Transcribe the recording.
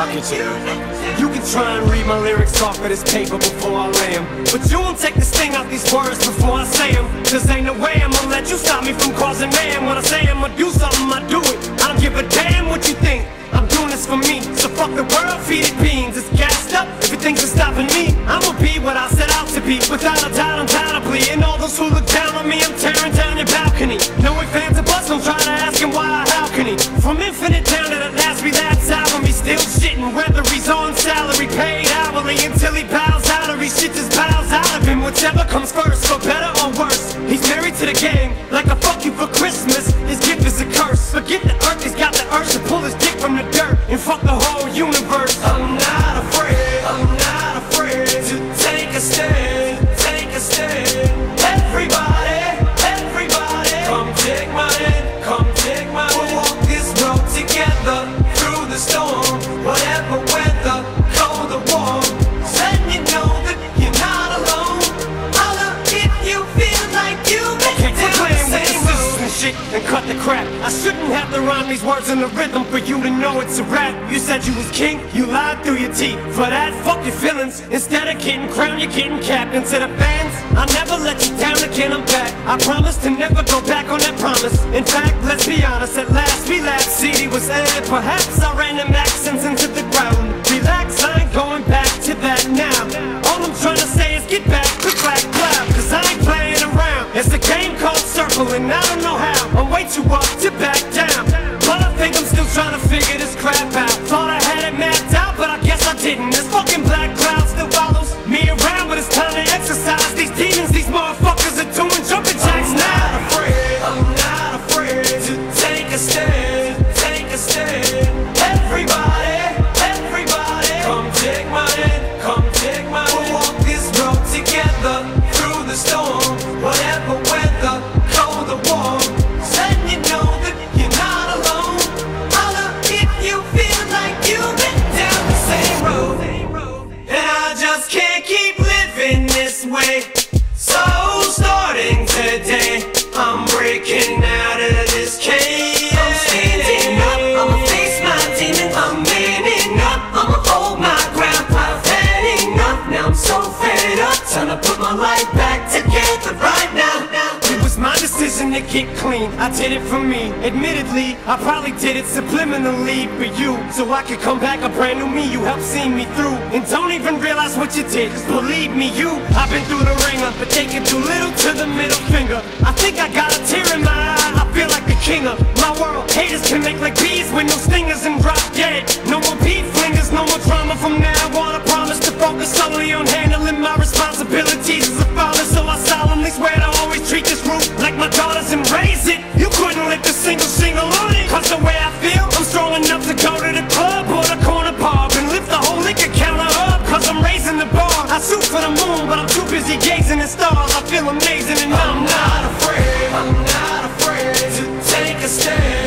You. Can try and read my lyrics off of this paper before I lay 'em, But you won't take the sting out these words before I say 'em. Cause ain't no way I'ma let you stop me from causing man. When I say I'ma do something, I do it. I don't give a damn what you think. I'm doing this for me. So fuck the world, feed it beans. It's gassed up, everything's been stopping me I'ma be what I set out to be. Without a doubt, undoubtedly And all those who look out Or he shit just bows out of him. Whichever comes first, for better or worse. He's married to the game Like a fuck you for Christmas. His gift is a curse. Forget the earth, he's got the urge To pull his dick from the dirt And fuck the whole universe and cut the crap. I shouldn't have to rhyme these words in the rhythm for you to know it's a rap. You said you was king, you lied through your teeth. For that, fuck your feelings. Instead of getting crowned, you're getting. And to the fans, I'll never let you down again, I'm back. I promise to never go back on that promise. In fact, let's be honest, at last Relapse. CD was aired, perhaps I ran them accents into the ground. Guess This fucking way. Get clean. I did it for me. Admittedly, I probably did it subliminally for you. So I could come back a brand new me. You helped see me through. And don't even realize what you did. Cause believe me, you, I've been through the ringer. But taking too little to the middle finger. I think I got a tear in my eye. I feel like the king of my world. Haters can make like bees with no stingers and drop dead. No more beat flingers, no more drama from now on. I promise to focus solely on handling my responsibilities as a father. So I solemnly swear to moon, but I'm too busy gazing at stars. I feel amazing and I'm not afraid. I'm not afraid to take a stand.